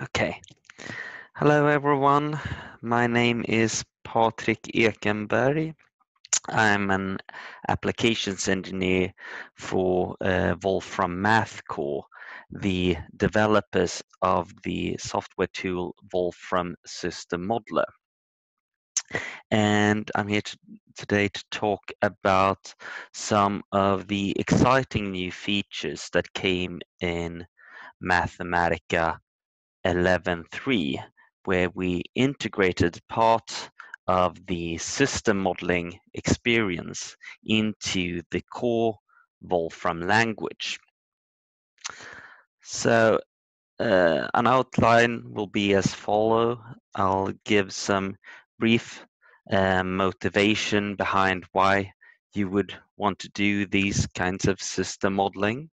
Okay. Hello, everyone. My name is Patrick Ekenberg. I'm an applications engineer for uh, Wolfram MathCore, the developers of the software tool Wolfram System Modeler. And I'm here to, today to talk about some of the exciting new features that came in Mathematica 11.3, where we integrated part of the system modeling experience into the core Wolfram language. So uh, an outline will be as follow. I'll give some brief uh, motivation behind why you would want to do these kinds of system modeling.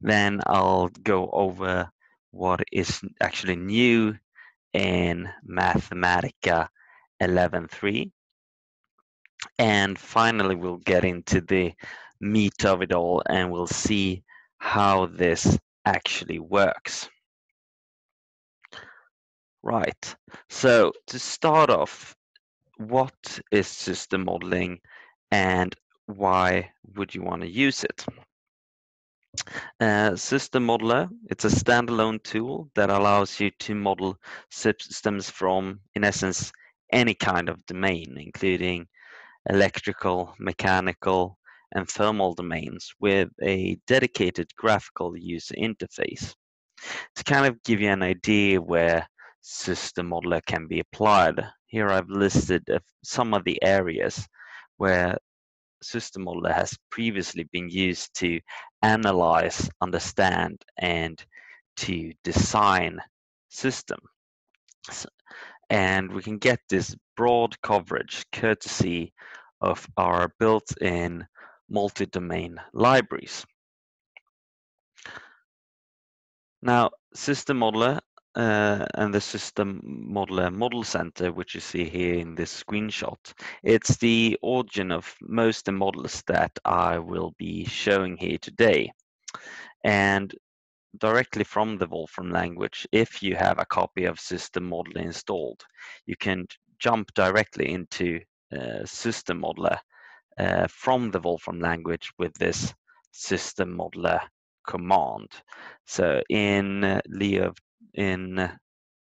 Then I'll go over what is actually new in Mathematica 11.3. And finally, we'll get into the meat of it all and we'll see how this actually works. Right, so to start off, what is system modeling and why would you want to use it? Uh, System Modeler, it's a standalone tool that allows you to model systems from, in essence, any kind of domain, including electrical, mechanical, and thermal domains with a dedicated graphical user interface. To kind of give you an idea where System Modeler can be applied, here I've listed some of the areas where system modeler has previously been used to analyze, understand, and to design systems. And we can get this broad coverage courtesy of our built-in multi-domain libraries. Now, System Modeler uh, and the system modeler model center, which you see here in this screenshot. It's the origin of most of the models that I will be showing here today. And directly from the Wolfram language, if you have a copy of system modeler installed, you can jump directly into uh, system modeler uh, from the Wolfram language with this system modeler command. So in uh, lieu of in uh,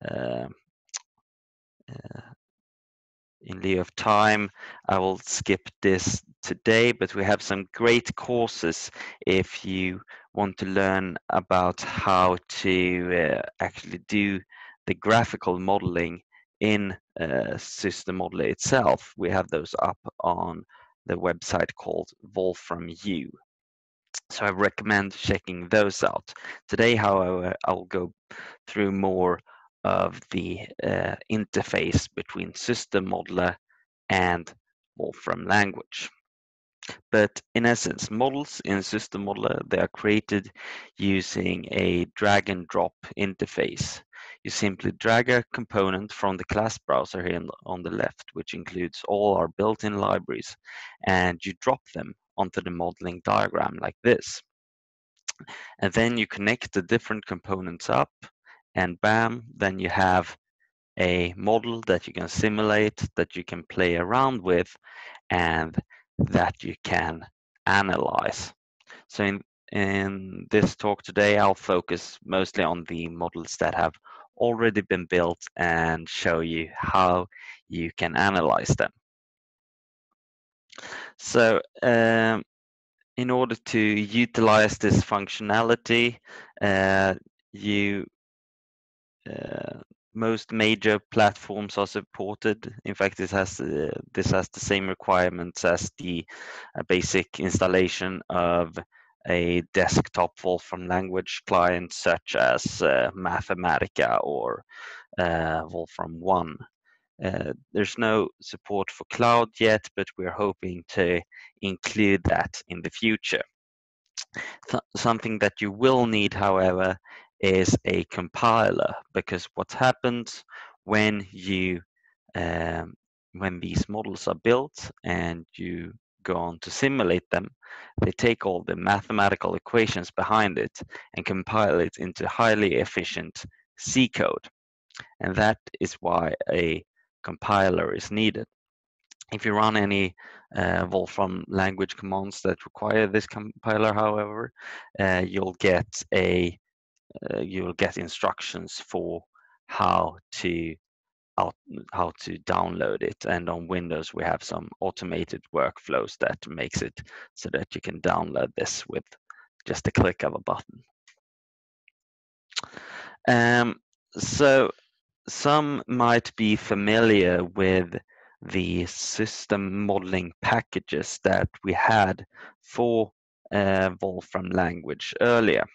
uh, in lieu of time, I will skip this today, but we have some great courses if you want to learn about how to uh, actually do the graphical modeling in uh, System Modeler itself. We have those up on the website called Wolfram U. So I recommend checking those out. Today, however, I'll go through more of the uh, interface between System Modeler and Wolfram language. But in essence, models in System Modeler, they are created using a drag and drop interface. You simply drag a component from the class browser here on the left, which includes all our built-in libraries, and you drop them onto the modeling diagram like this. And then you connect the different components up and bam, then you have a model that you can simulate, that you can play around with, and that you can analyze. So in, in this talk today, I'll focus mostly on the models that have already been built and show you how you can analyze them. So um, in order to utilize this functionality, uh, you uh, most major platforms are supported. In fact, this has uh, this has the same requirements as the uh, basic installation of a desktop Wolfram language client such as uh, Mathematica or uh, Wolfram One. Uh, there's no support for cloud yet, but we're hoping to include that in the future. Th something that you will need, however, is a compiler because what happens when you um, when these models are built and you go on to simulate them, they take all the mathematical equations behind it and compile it into highly efficient C code. And that is why a compiler is needed. If you run any uh, Wolfram language commands that require this compiler, however, uh, you'll get a uh, you'll get instructions for how to how, to download it. And on Windows, we have some automated workflows that makes it so that you can download this with just a click of a button. Um, so some might be familiar with the system modeling packages that we had for uh, Wolfram language earlier.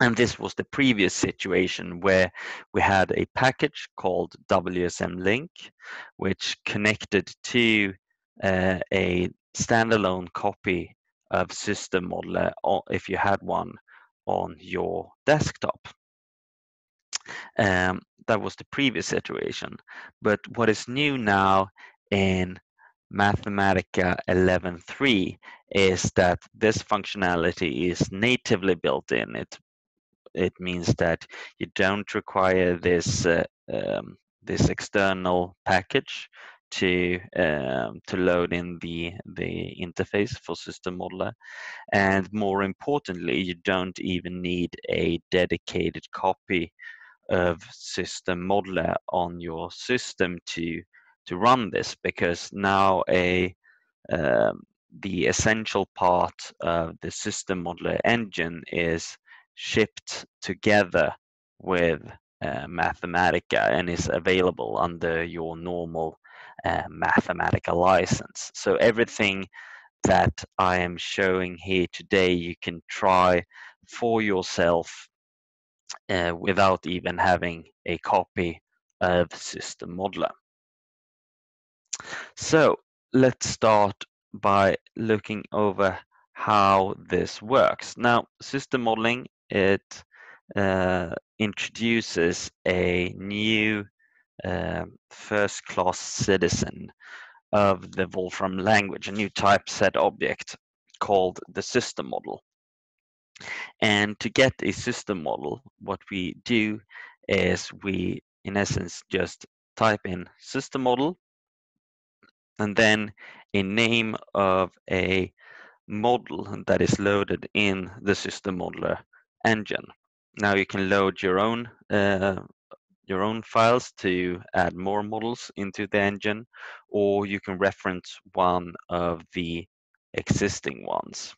And this was the previous situation where we had a package called WSMLink, which connected to uh, a standalone copy of System Modeler if you had one on your desktop. Um, that was the previous situation. But what is new now in Mathematica 11.3 is that this functionality is natively built in. It it means that you don't require this uh, um, this external package to um, to load in the the interface for system modeler and more importantly you don't even need a dedicated copy of system modeler on your system to to run this because now a um, the essential part of the system modeler engine is shipped together with uh, Mathematica and is available under your normal uh, Mathematica license. So everything that I am showing here today, you can try for yourself uh, without even having a copy of System Modeler. So let's start by looking over how this works. Now, system modeling it uh, introduces a new uh, first-class citizen of the Wolfram language, a new typeset object called the system model. And to get a system model, what we do is we, in essence, just type in system model and then a name of a model that is loaded in the system modeler engine. Now you can load your own uh, your own files to add more models into the engine, or you can reference one of the existing ones.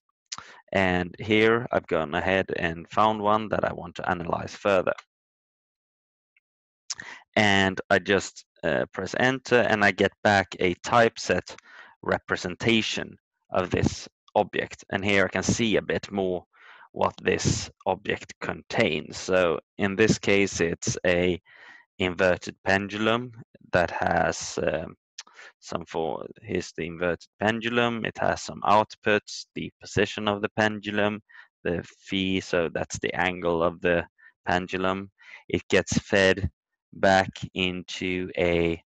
And here I've gone ahead and found one that I want to analyze further. And I just uh, press enter and I get back a typeset representation of this object. And here I can see a bit more what this object contains. So in this case, it's a inverted pendulum that has um, some for here's the inverted pendulum. It has some outputs, the position of the pendulum, the phi, so that's the angle of the pendulum. It gets fed back into a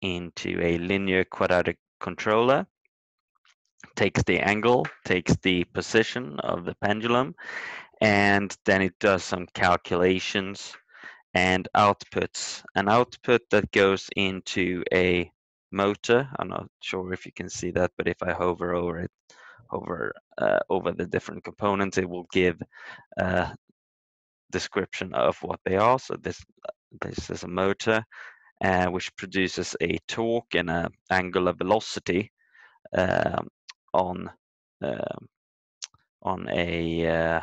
into a linear quadratic controller takes the angle, takes the position of the pendulum, and then it does some calculations and outputs an output that goes into a motor. I'm not sure if you can see that, but if I hover over it, over uh, over the different components, it will give a description of what they are. So this this is a motor, uh, which produces a torque and an angular velocity. Um, on um, on a uh,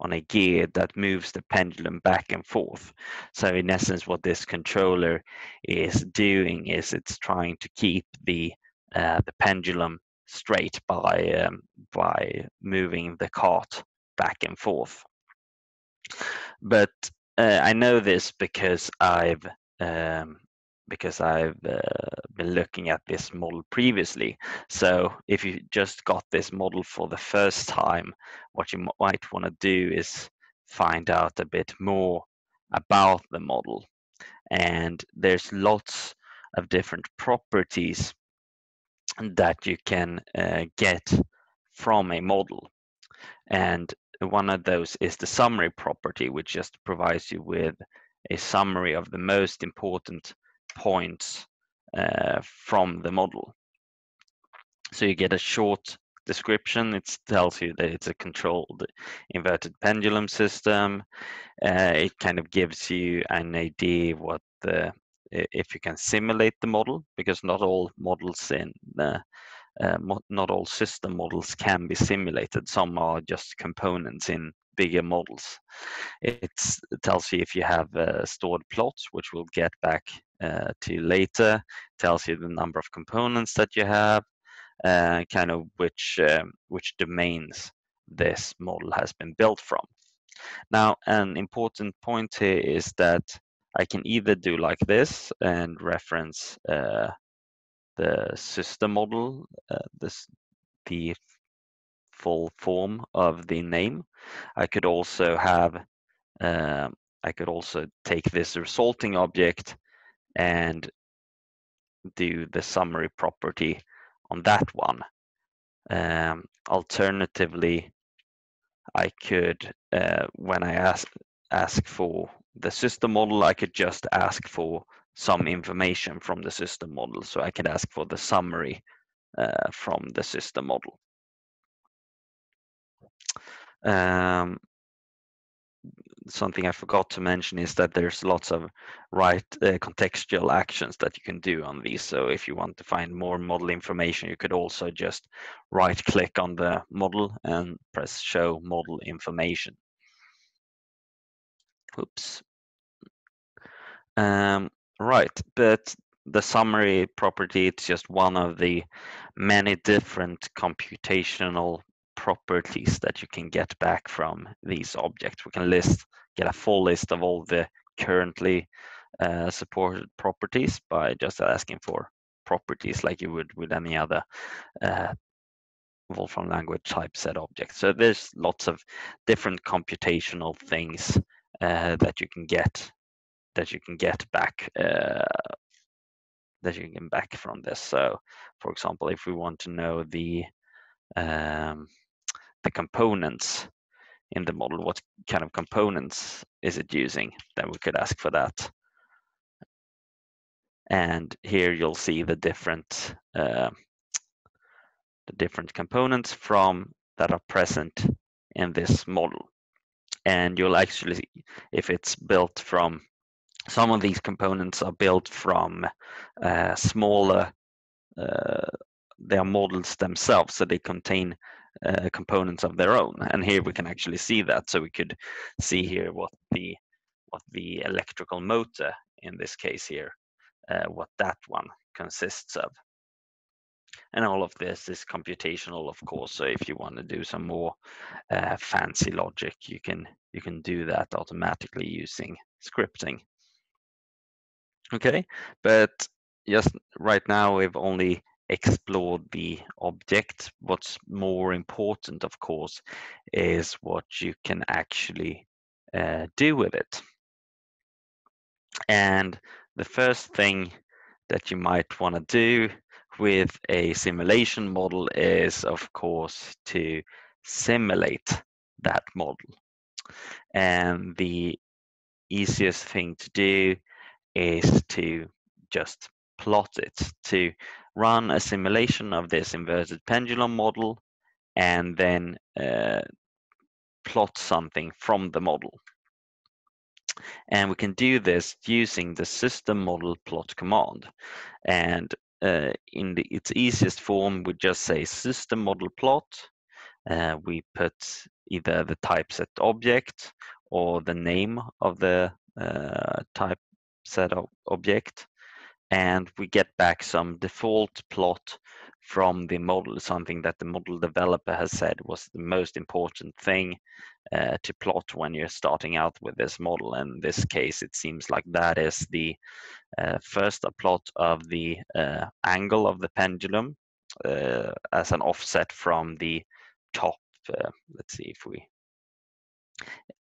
on a gear that moves the pendulum back and forth. So in essence, what this controller is doing is it's trying to keep the uh, the pendulum straight by um, by moving the cart back and forth. But uh, I know this because I've um, because I've uh, been looking at this model previously. So if you just got this model for the first time, what you might want to do is find out a bit more about the model. And there's lots of different properties that you can uh, get from a model. And one of those is the summary property, which just provides you with a summary of the most important points uh, from the model. So you get a short description. It tells you that it's a controlled inverted pendulum system. Uh, it kind of gives you an idea what the if you can simulate the model because not all models in the uh, not all system models can be simulated. Some are just components in bigger models. It tells you if you have uh, stored plots, which we'll get back uh, to later. Tells you the number of components that you have, uh, kind of which um, which domains this model has been built from. Now, an important point here is that I can either do like this and reference uh, the system model, uh, this the full form of the name. I could also have, um, I could also take this resulting object and do the summary property on that one. Um, alternatively, I could, uh, when I ask, ask for the system model, I could just ask for some information from the system model. So I could ask for the summary uh, from the system model. Um, something I forgot to mention is that there's lots of right uh, contextual actions that you can do on these. So if you want to find more model information, you could also just right click on the model and press show model information. Oops. Um, right, but the summary property, it's just one of the many different computational properties that you can get back from these objects. We can list, get a full list of all the currently uh, supported properties by just asking for properties like you would with any other uh, Wolfram language typeset object. So there's lots of different computational things uh, that you can get that you can get back uh, that you can get back from this. So, for example, if we want to know the um, the components in the model. What kind of components is it using? Then we could ask for that. And here you'll see the different uh, the different components from that are present in this model. And you'll actually, see if it's built from, some of these components are built from uh, smaller, uh, they are models themselves, so they contain uh, components of their own. And here we can actually see that. So we could see here what the what the electrical motor in this case here, uh, what that one consists of. And all of this is computational, of course. So if you want to do some more uh, fancy logic, you can you can do that automatically using scripting. Okay, but just right now we've only explored the object. What's more important, of course, is what you can actually uh, do with it. And the first thing that you might want to do with a simulation model is, of course, to simulate that model. And the easiest thing to do is to just plot it, to run a simulation of this inverted pendulum model and then uh, plot something from the model. And we can do this using the system model plot command. And uh, in the, its easiest form, we just say system model plot. Uh, we put either the typeset object or the name of the uh, typeset object and we get back some default plot from the model, something that the model developer has said was the most important thing uh, to plot when you're starting out with this model. In this case, it seems like that is the uh, first a plot of the uh, angle of the pendulum uh, as an offset from the top. Uh, let's see if we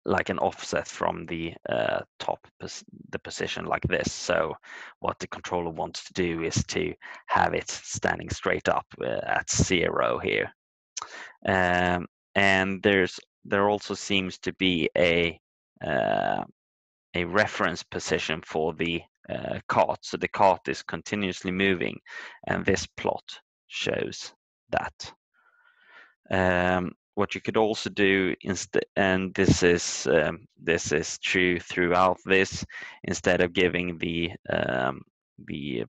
like an offset from the uh, top pos the position like this. So what the controller wants to do is to have it standing straight up uh, at zero here. Um, and there's there also seems to be a uh, a reference position for the uh, cart. So the cart is continuously moving, and this plot shows that. Um, what you could also do instead, and this is um, this is true throughout this, instead of giving the um, the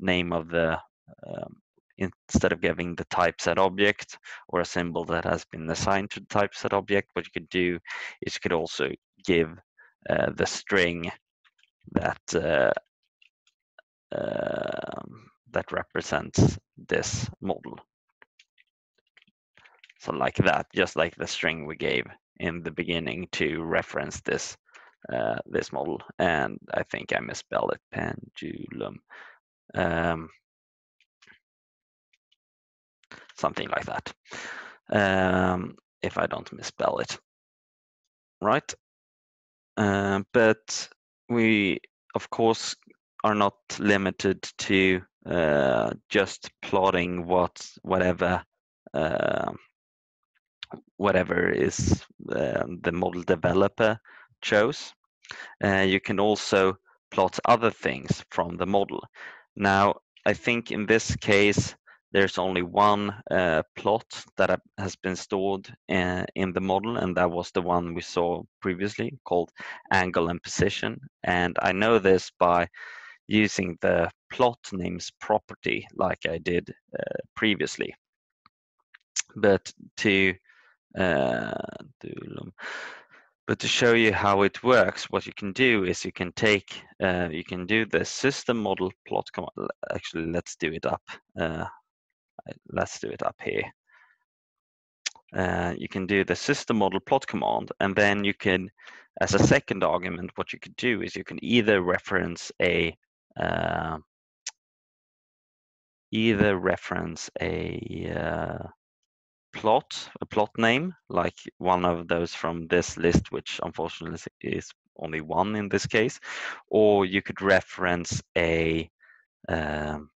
name of the um, instead of giving the typeset object or a symbol that has been assigned to the typeset object, what you could do is you could also give uh, the string that uh, uh, that represents this model. So like that, just like the string we gave in the beginning to reference this uh, this model. And I think I misspelled it, pendulum. Um, something like that, um, if I don't misspell it. Right? Uh, but we, of course, are not limited to uh, just plotting what whatever uh, whatever is um, the model developer chose. Uh, you can also plot other things from the model. Now, I think in this case, there's only one uh, plot that has been stored uh, in the model, and that was the one we saw previously called angle and position. And I know this by using the plot names property like I did uh, previously. But to uh, but to show you how it works, what you can do is you can take, uh, you can do the system model plot command. Actually, let's do it up. Uh, let's do it up here. Uh, you can do the system model plot command, and then you can, as a second argument, what you could do is you can either reference a uh, either reference a uh, plot, a plot name, like one of those from this list, which unfortunately is only one in this case, or you could reference a um,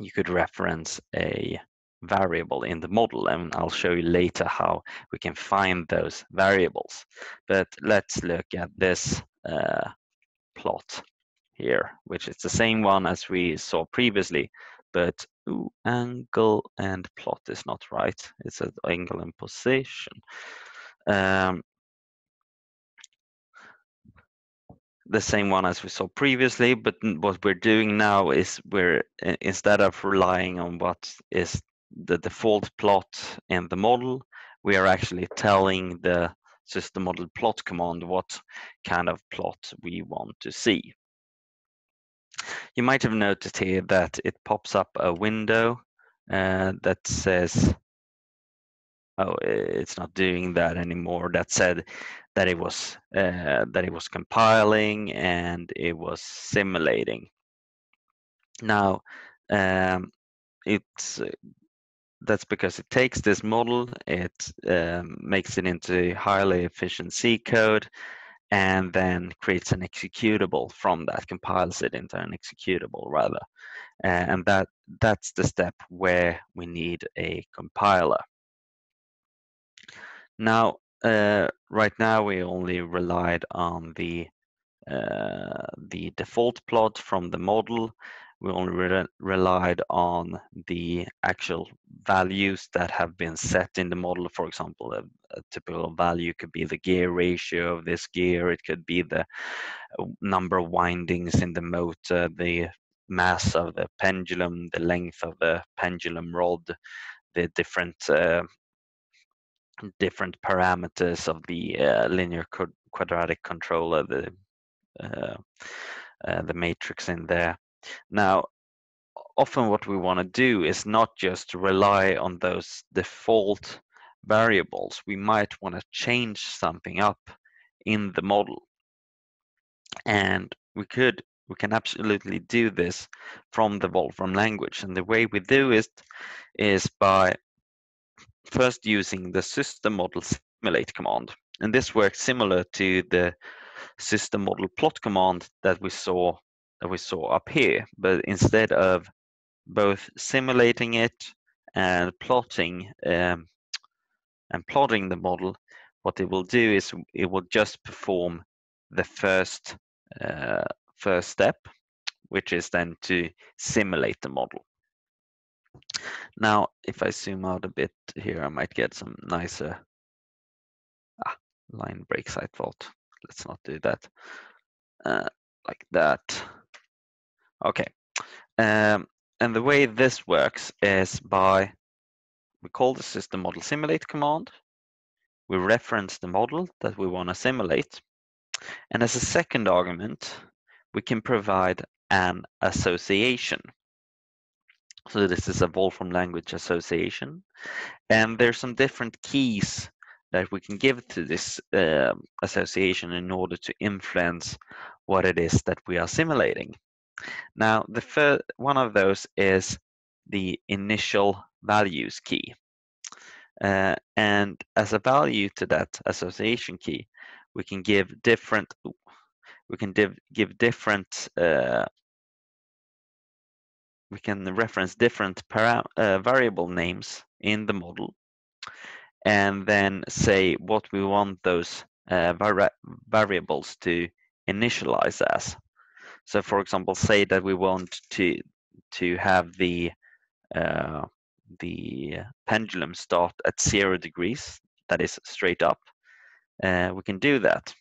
you could reference a variable in the model and I'll show you later how we can find those variables. But let's look at this uh, plot here, which is the same one as we saw previously, but ooh, angle and plot is not right. It's an angle and position. Um, the same one as we saw previously, but what we're doing now is we're instead of relying on what is the default plot in the model, we are actually telling the system model plot command what kind of plot we want to see. You might have noticed here that it pops up a window uh, that says, oh, it's not doing that anymore. That said that it was uh, that it was compiling and it was simulating. Now, um, it's that's because it takes this model, it um, makes it into highly efficient C code, and then creates an executable from that, compiles it into an executable rather. and that that's the step where we need a compiler. Now, uh, right now we only relied on the uh, the default plot from the model we only re relied on the actual values that have been set in the model. For example, a, typical value could be the gear ratio of this gear. It could be the uh, number of windings in the motor, the mass of the pendulum, the length of the pendulum rod, the different uh, different parameters of the uh, linear quadratic controller, the uh, uh, the matrix in there. Now, often what we want to do is not just rely on those default variables. We might want to change something up in the model. And we could we can absolutely do this from the Wolfram language. And the way we do it is by first using the system model simulate command. And this works similar to the system model plot command that we saw that we saw up here, but instead of both simulating it and plotting um, and plotting the model, what it will do is it will just perform the first uh, first step, which is then to simulate the model. Now, if I zoom out a bit here, I might get some nicer ah, line breaks, I thought. Let's not do that. Uh, like that. Okay. Um, and the way this works is by, we call this the system model simulate command. We reference the model that we want to simulate. And as a second argument, we can provide an association. So this is a Wolfram language association. And there's some different keys that we can give to this uh, association in order to influence what it is that we are simulating. Now, the first one of those is the initial values key. Uh, and as a value to that association key, we can give different we can div, give different uh, we can reference different para, uh, variable names in the model and then say what we want those uh, vari variables to initialize as. So for example, say that we want to to have the uh, the pendulum start at zero degrees, that is straight up. Uh, we can do that.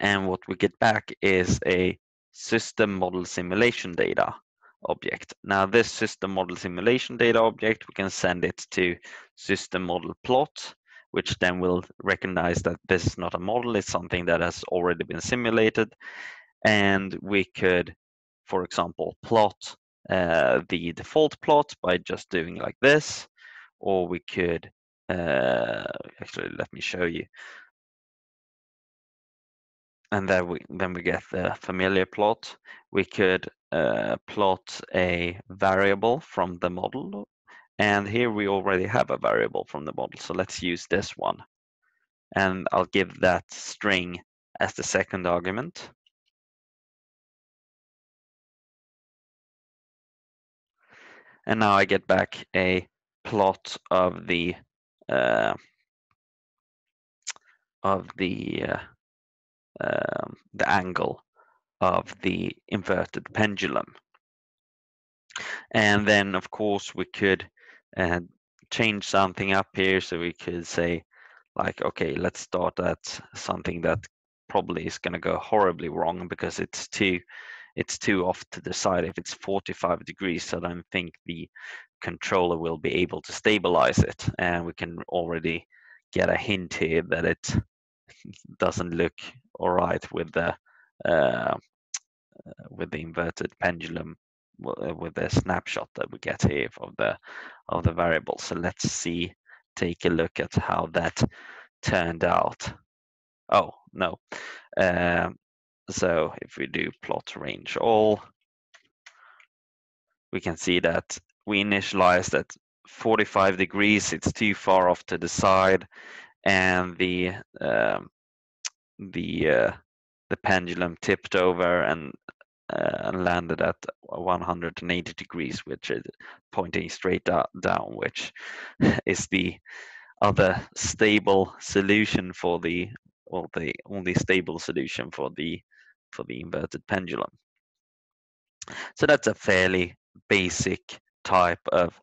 And what we get back is a system model simulation data object. Now this system model simulation data object, we can send it to system model plot, which then will recognize that this is not a model, it's something that has already been simulated. And we could, for example, plot uh, the default plot by just doing like this, or we could, uh, actually let me show you. And then we, then we get the familiar plot. We could uh, plot a variable from the model. And here we already have a variable from the model. So let's use this one. And I'll give that string as the second argument. And now I get back a plot of the uh, of the uh, um, the angle of the inverted pendulum. And then, of course, we could uh, change something up here. So we could say, like, okay, let's start at something that probably is going to go horribly wrong because it's too it's too off to the side. If it's 45 degrees, so I don't think the controller will be able to stabilize it. And we can already get a hint here that it doesn't look all right with the uh, with the inverted pendulum uh, with the snapshot that we get here of the of the variable. So let's see, take a look at how that turned out. Oh no. Um, so if we do plot range all, we can see that we initialized at 45 degrees. It's too far off to the side, and the um, the uh, the pendulum tipped over and uh, landed at 180 degrees, which is pointing straight down, which is the other stable solution for the well the only stable solution for the for the inverted pendulum. So that's a fairly basic type of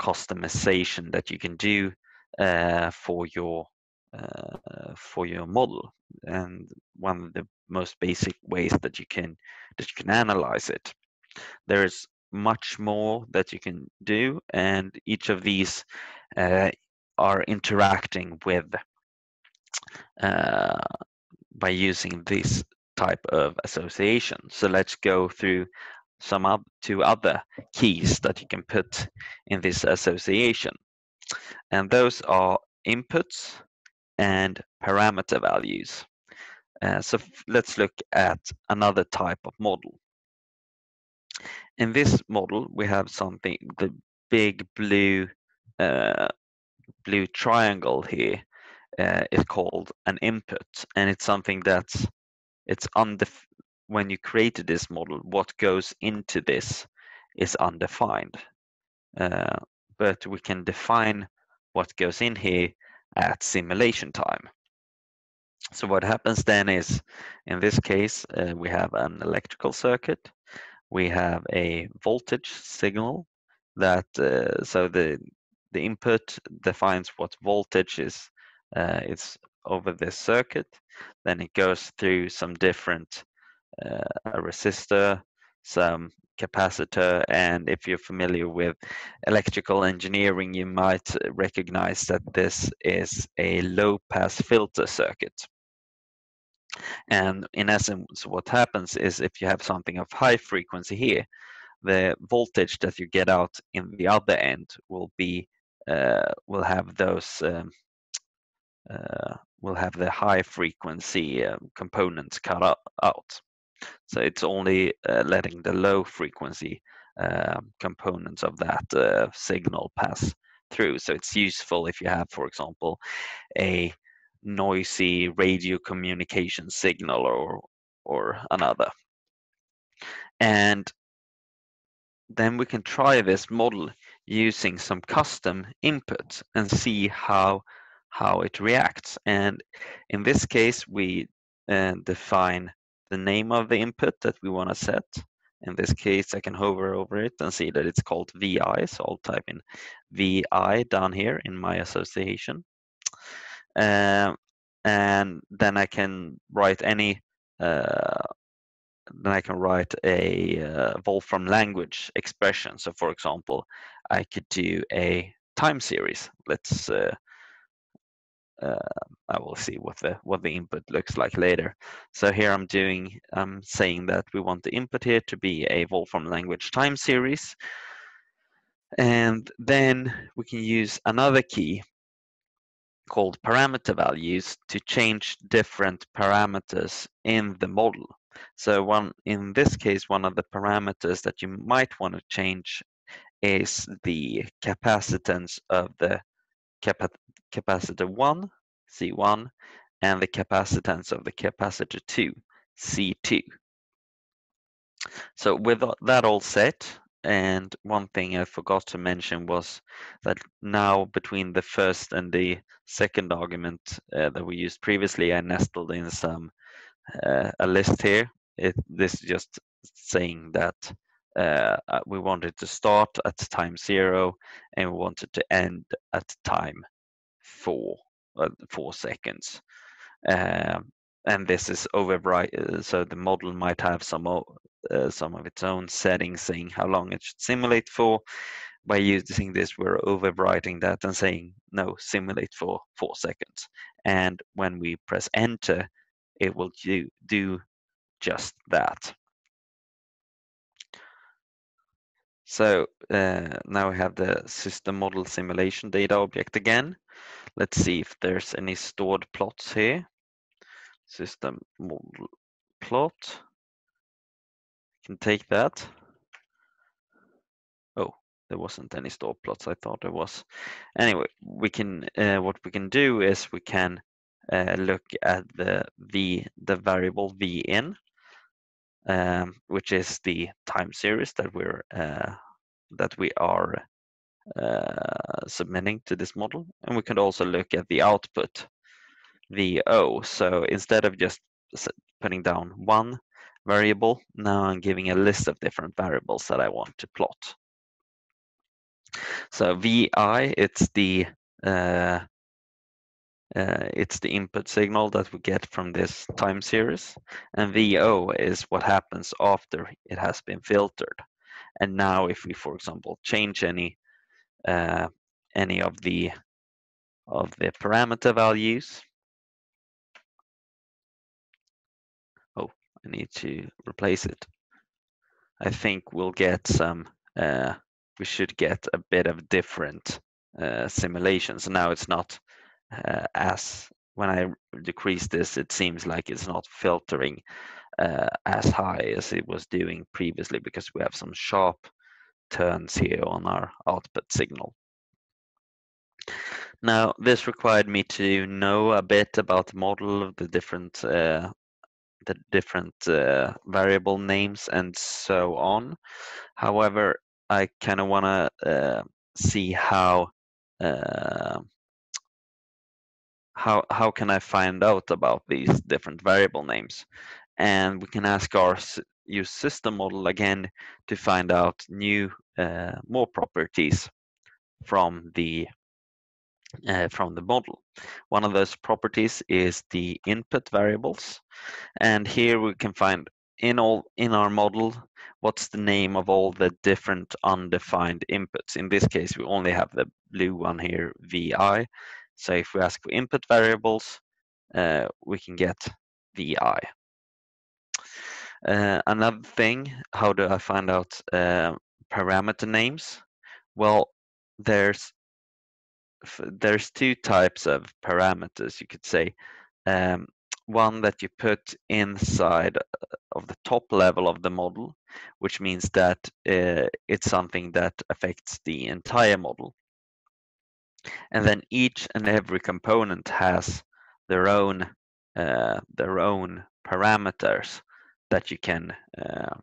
customization that you can do uh, for your uh, for your model and one of the most basic ways that you can that you can analyze it there's much more that you can do and each of these uh, are interacting with uh, by using this type of association so let's go through some of two other keys that you can put in this association and those are inputs and parameter values. Uh, so let's look at another type of model. In this model, we have something, the big blue uh, blue triangle here uh, is called an input, and it's something that's it's undef when you created this model, what goes into this is undefined. Uh, but we can define what goes in here at simulation time. So what happens then is, in this case, uh, we have an electrical circuit. We have a voltage signal that, uh, so the, the input defines what voltage is, uh, is over this circuit. Then it goes through some different uh, resistor, some capacitor, and if you're familiar with electrical engineering, you might recognize that this is a low pass filter circuit. And in essence, what happens is if you have something of high frequency here, the voltage that you get out in the other end will be uh, will have those um, uh, will have the high frequency um, components cut out. So it's only uh, letting the low frequency uh, components of that uh, signal pass through. So it's useful if you have, for example, a noisy radio communication signal or or another. And then we can try this model using some custom input and see how how it reacts. And in this case, we uh, define the name of the input that we want to set. In this case, I can hover over it and see that it's called VI. So I'll type in VI down here in my association. Um, and then I can write any, uh, then I can write a uh, Wolfram language expression. So for example, I could do a time series. Let's uh, I will see what the what the input looks like later. So here I'm doing I'm saying that we want the input here to be a Wolfram language time series. And then we can use another key called parameter values to change different parameters in the model. So one in this case, one of the parameters that you might want to change is the capacitance of the capacitor 1, C1, and the capacitance of the capacitor 2, C2. So with that all set, and one thing I forgot to mention was that now between the first and the second argument uh, that we used previously, I nestled in some uh, a list here. It, this is just saying that uh, we wanted to start at time zero and we wanted to end at time four, uh, four seconds. Um, and this is override, uh, so the model might have some uh, some of its own settings saying how long it should simulate for. By using this, we're overwriting that and saying no, simulate for four seconds. And when we press enter, it will do, do just that. So uh, now we have the system model simulation data object again. Let's see if there's any stored plots here. System model plot. Can take that. Oh, there wasn't any stored plots. I thought there was. Anyway, we can. Uh, what we can do is we can uh, look at the v the variable v in, um, which is the time series that we're uh, that we are uh, submitting to this model. And we can also look at the output, VO. So instead of just putting down one variable, now I'm giving a list of different variables that I want to plot. So VI, it's the uh, uh, it's the input signal that we get from this time series, and VO is what happens after it has been filtered. And now, if we, for example, change any uh, any of the of the parameter values. Oh, I need to replace it. I think we'll get some, uh, we should get a bit of different uh, simulations. Now it's not uh, as, when I decrease this, it seems like it's not filtering uh, as high as it was doing previously because we have some sharp turns here on our output signal. Now, this required me to know a bit about the model, the different uh, the different uh, variable names and so on. However, I kind of want to uh, see how uh, how how can I find out about these different variable names? And we can ask our use system model again to find out new uh, more properties from the uh, from the model. One of those properties is the input variables, and here we can find in all in our model what's the name of all the different undefined inputs. In this case, we only have the blue one here, vi. So if we ask for input variables, uh, we can get vi. Uh, another thing, how do I find out uh, parameter names? Well, there's there's two types of parameters you could say. Um, one that you put inside uh, of the top level of the model, which means that uh, it's something that affects the entire model. And then each and every component has their own uh, their own parameters that you can uh,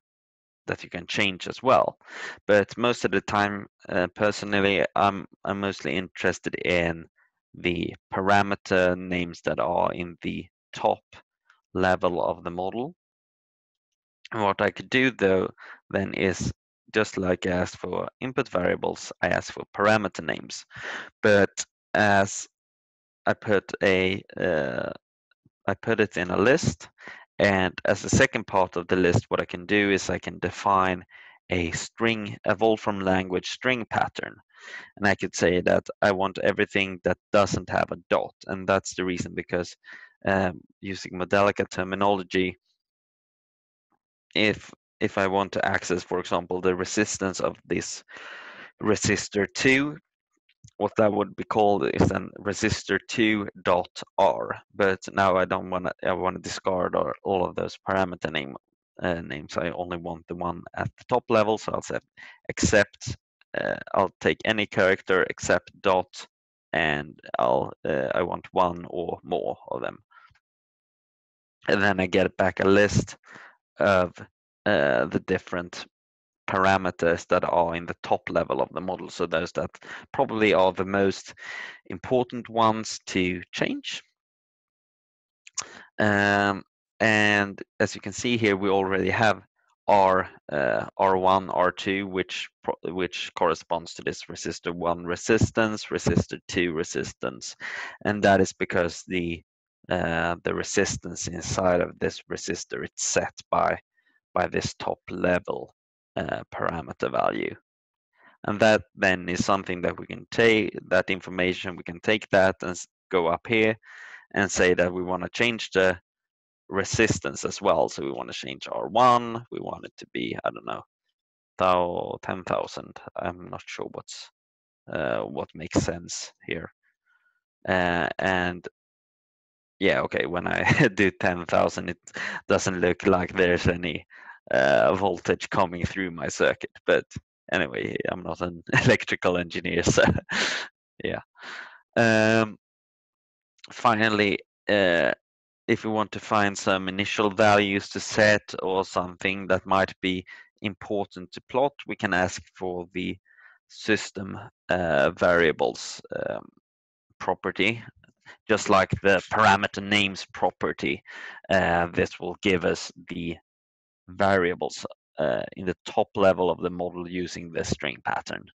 that you can change as well. But most of the time, uh, personally, I'm I'm mostly interested in the parameter names that are in the top level of the model. And what I could do though then is just like I asked for input variables, I ask for parameter names. But as I put a uh, I put it in a list and as the second part of the list, what I can do is I can define a string, a Wolfram language string pattern. And I could say that I want everything that doesn't have a dot. And that's the reason because um, using Modelica terminology, if if I want to access, for example, the resistance of this resistor 2, what that would be called is then resistor2 dot r. But now I don't want to. I want to discard all of those parameter name uh, names. I only want the one at the top level. So I'll say accept, Uh, I'll take any character except dot, and I'll uh, I want one or more of them. And then I get back a list of uh, the different parameters that are in the top level of the model. So those that probably are the most important ones to change. Um, and as you can see here, we already have R, uh, R1, R2, which which corresponds to this resistor 1 resistance, resistor 2 resistance, and that is because the uh, the resistance inside of this resistor is set by by this top level uh, parameter value. And that then is something that we can take, that information, we can take that and go up here and say that we want to change the resistance as well. So we want to change R1, we want it to be, I don't know, 10,000. I'm not sure what's uh, what makes sense here. Uh, and yeah, okay, when I do 10,000, it doesn't look like there's any uh, voltage coming through my circuit. But anyway, I'm not an electrical engineer, so yeah. Um, finally, uh, if we want to find some initial values to set or something that might be important to plot, we can ask for the system uh, variables um, property just like the parameter names property, uh, this will give us the variables uh, in the top level of the model using the string pattern.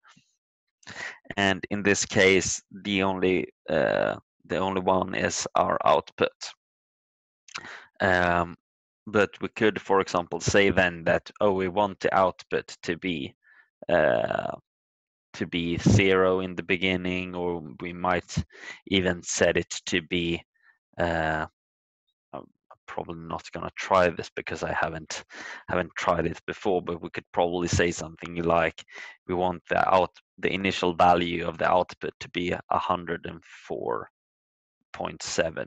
And in this case, the only uh, the only one is our output. Um, but we could, for example, say then that oh, we want the output to be uh, to be zero in the beginning, or we might even set it to be uh, probably not going to try this because I haven't haven't tried it before. But we could probably say something like we want the out the initial value of the output to be 104.7.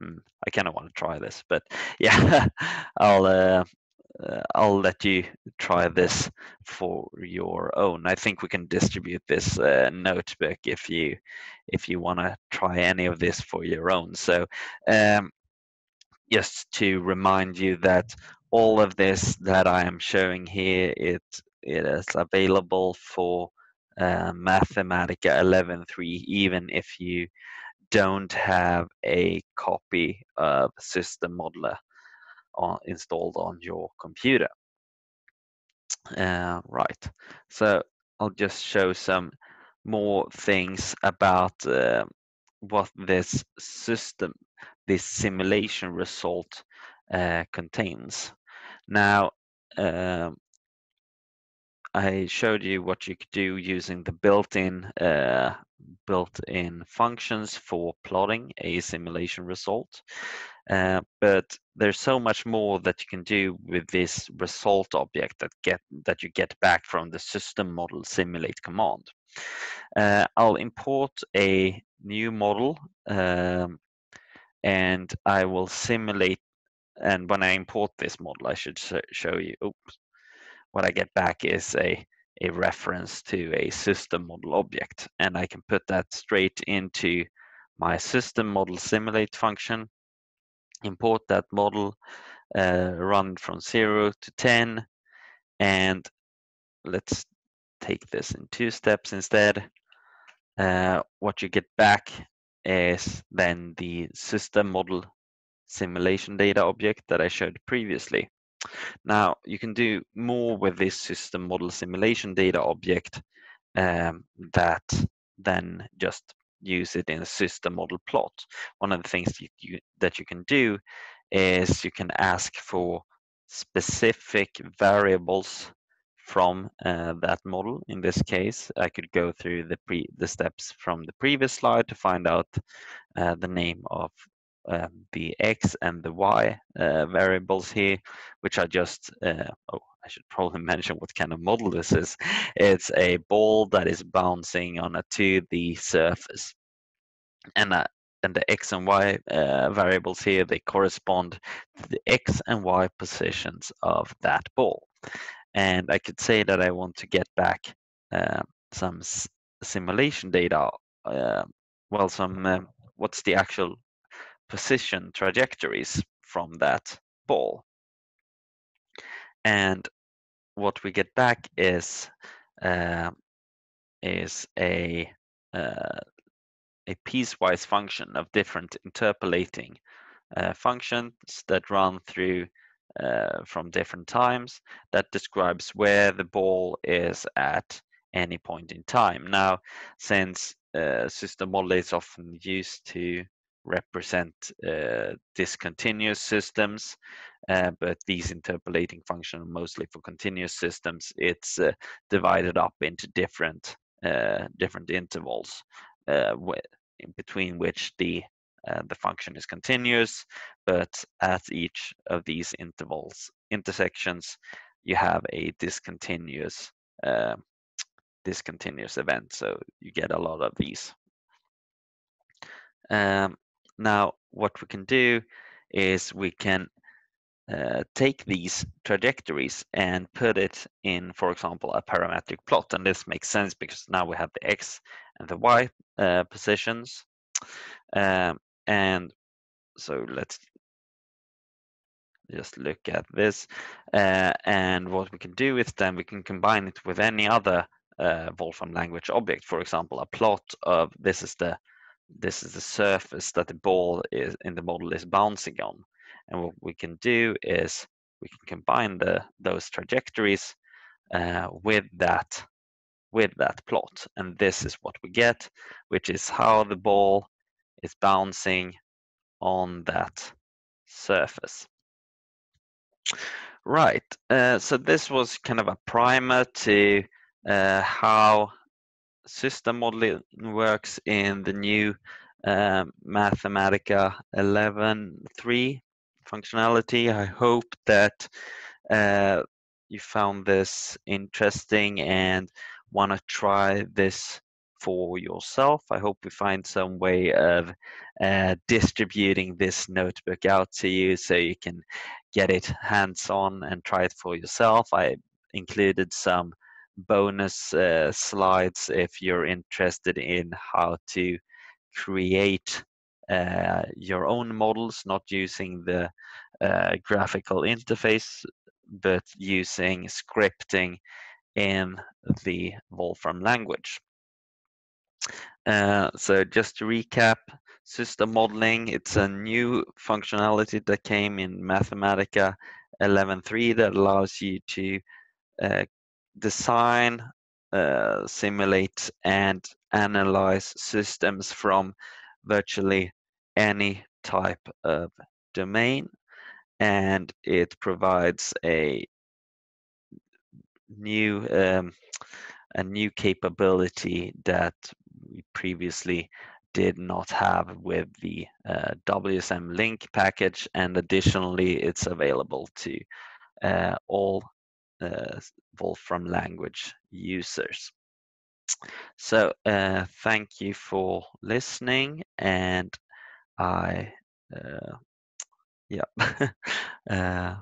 Hmm, I kind of want to try this, but yeah, I'll uh, I'll let you try this for your own. I think we can distribute this uh, notebook if you if you want to try any of this for your own. So um, just to remind you that all of this that I am showing here, it, it is available for uh, Mathematica 11.3 even if you don't have a copy of System Modeler on, installed on your computer. Uh, right, so I'll just show some more things about uh, what this system, this simulation result uh, contains. Now, um, I showed you what you could do using the built-in uh, built-in functions for plotting a simulation result. Uh, but there's so much more that you can do with this result object that get that you get back from the system model simulate command. Uh, I'll import a new model um, and I will simulate and when I import this model I should show you oops what I get back is a a reference to a system model object. And I can put that straight into my system model simulate function import that model uh, run from 0 to 10 and let's take this in two steps instead. Uh, what you get back is then the system model simulation data object that I showed previously. Now you can do more with this system model simulation data object um, that then just use it in a system model plot. One of the things you, you, that you can do is you can ask for specific variables from uh, that model. In this case, I could go through the pre the steps from the previous slide to find out uh, the name of um, the x and the y uh, variables here, which are just uh, oh. I should probably mention what kind of model this is. It's a ball that is bouncing on a 2D surface. And uh, and the x and y uh, variables here, they correspond to the x and y positions of that ball and I could say that I want to get back uh, some simulation data. Uh, well, some uh, what's the actual position trajectories from that ball, and what we get back is uh, is a uh, a piecewise function of different interpolating uh, functions that run through uh, from different times that describes where the ball is at any point in time. Now, since uh, system model is often used to represent uh, discontinuous systems, uh, but these interpolating functions mostly for continuous systems, it's uh, divided up into different uh, different intervals in between which the uh, the function is continuous, but at each of these intervals, intersections, you have a discontinuous uh, discontinuous event. So you get a lot of these. Um, now, what we can do is we can uh, take these trajectories and put it in, for example, a parametric plot. And this makes sense because now we have the x and the y uh, positions. Um, and so let's just look at this. Uh, and what we can do is then we can combine it with any other uh, Wolfram language object. For example, a plot of this is the this is the surface that the ball is in the model is bouncing on. And what we can do is we can combine the those trajectories uh, with that with that plot. And this is what we get, which is how the ball is bouncing on that surface. Right, uh, so this was kind of a primer to uh, how system modeling works in the new uh, Mathematica 11.3 functionality. I hope that uh, you found this interesting and want to try this for yourself. I hope we find some way of uh, distributing this notebook out to you so you can get it hands on and try it for yourself. I included some bonus uh, slides if you're interested in how to create uh, your own models, not using the uh, graphical interface, but using scripting in the Wolfram language. Uh, so just to recap, system modeling, it's a new functionality that came in Mathematica 11.3 that allows you to uh, design, uh, simulate, and analyze systems from virtually any type of domain. And it provides a new um, a new capability that we previously did not have with the uh, WSMLink package and additionally it's available to uh, all uh, Wolfram language users. So uh, thank you for listening and I uh, yeah uh,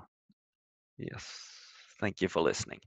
yes thank you for listening.